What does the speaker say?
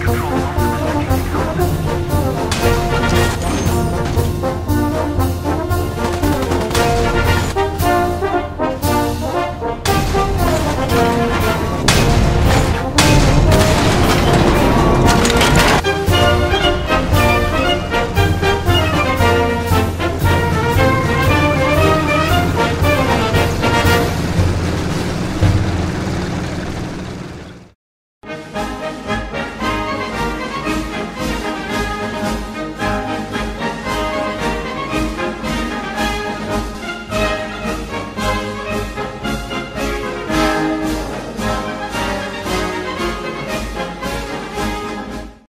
control.